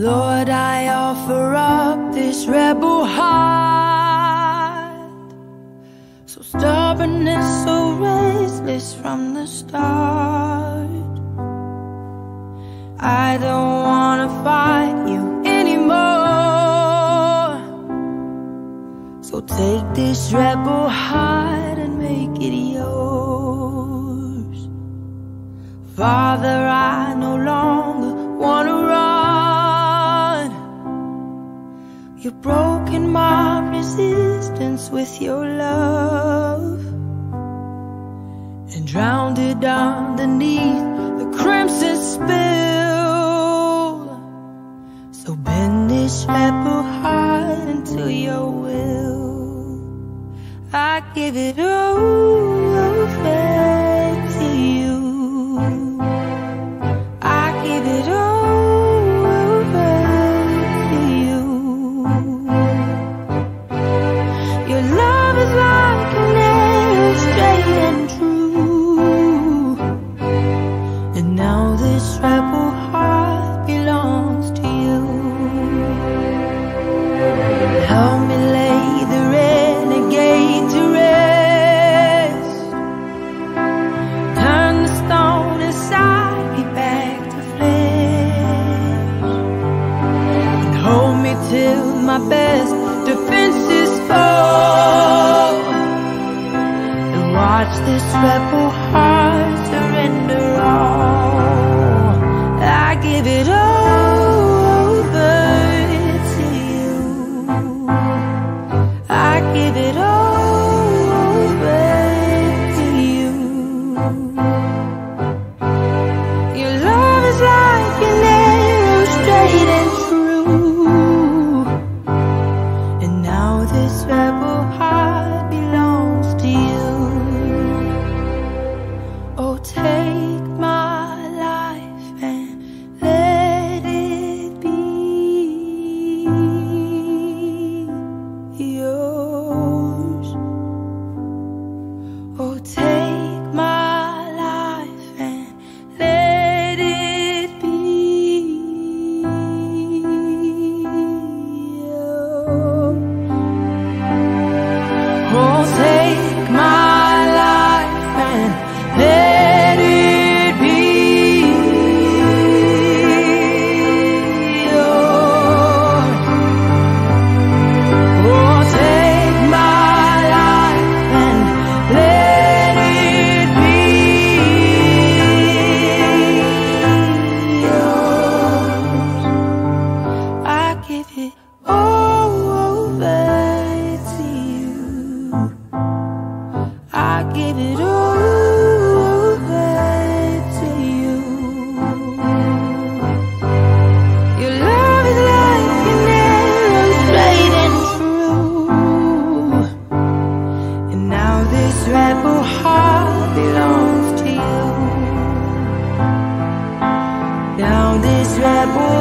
Lord, I offer up this rebel heart. So stubborn and so restless from the start. I don't wanna fight you anymore. So take this rebel heart and make it yours. Father, I no longer Broken my resistance with your love and drowned it underneath the crimson spill. So bend this rebel heart into your will. I give it over my best defenses fall. And watch this rebel heart surrender all. I give it over give it all over to you. I give it all over to you. Your love is like an arrow straight and true. And now this rebel heart belongs to you. Now this rebel